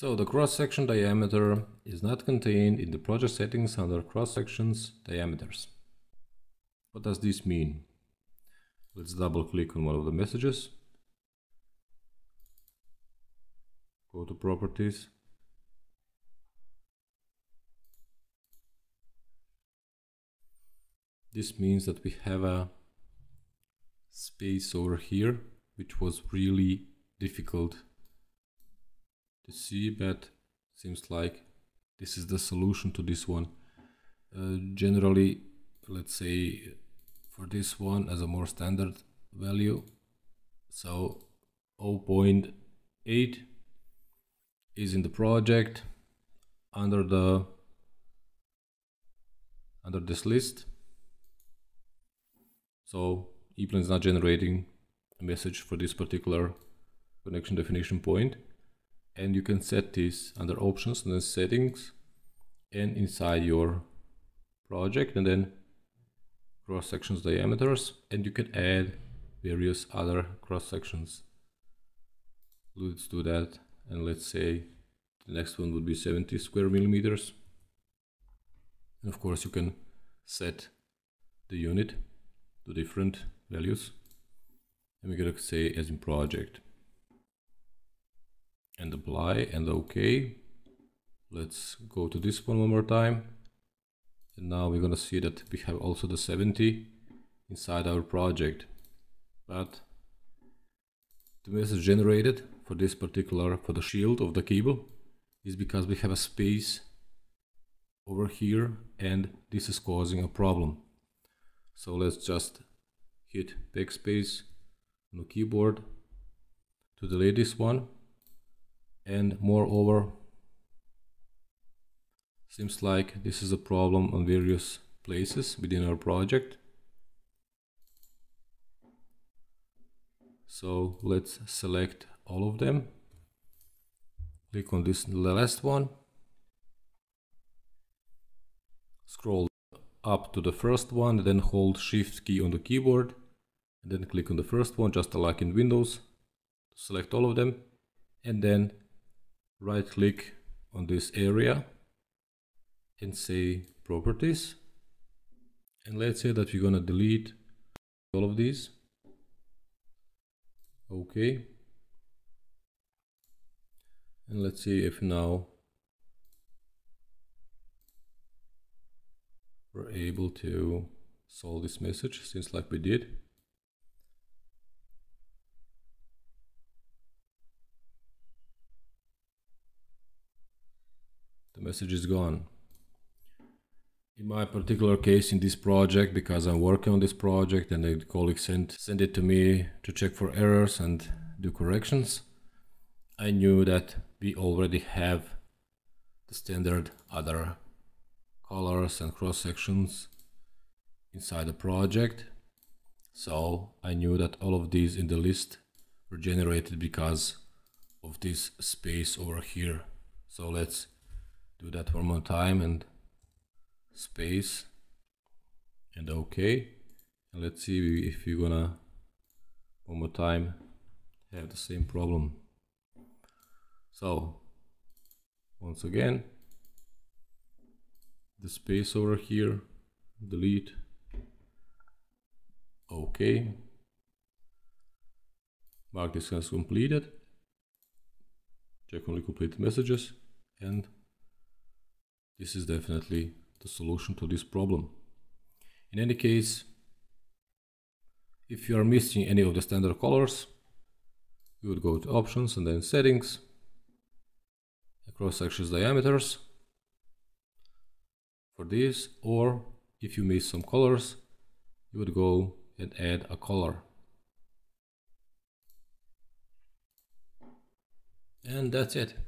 So the cross-section diameter is not contained in the project settings under cross-sections diameters. What does this mean? Let's double click on one of the messages. Go to properties. This means that we have a space over here, which was really difficult to see but seems like this is the solution to this one. Uh, generally let's say for this one as a more standard value so 0.8 is in the project under the under this list. So Eplan is not generating a message for this particular connection definition point and you can set this under options and then settings and inside your project and then cross sections diameters and you can add various other cross sections. Let's do that and let's say the next one would be 70 square millimeters. And of course you can set the unit to different values and we're gonna say as in project and apply and OK. Let's go to this one one more time. And now we're gonna see that we have also the 70 inside our project. But the message generated for this particular, for the shield of the cable is because we have a space over here and this is causing a problem. So let's just hit backspace on the keyboard to delete this one and moreover seems like this is a problem on various places within our project. So let's select all of them. Click on this last one. Scroll up to the first one then hold shift key on the keyboard and then click on the first one just like in windows. Select all of them and then right click on this area and say properties. And let's say that we're gonna delete all of these. Okay. And let's see if now we're able to solve this message since like we did message is gone. In my particular case in this project, because I'm working on this project and the colleague sent, sent it to me to check for errors and do corrections, I knew that we already have the standard other colors and cross sections inside the project. So I knew that all of these in the list were generated because of this space over here. So let's do that one more time and space and OK. And let's see if we're gonna one more time have the same problem. So once again, the space over here, delete, OK. Mark this as completed. Check only complete messages and this is definitely the solution to this problem. In any case, if you are missing any of the standard colors, you would go to options and then settings, cross sections diameters for this, or if you miss some colors, you would go and add a color. And that's it.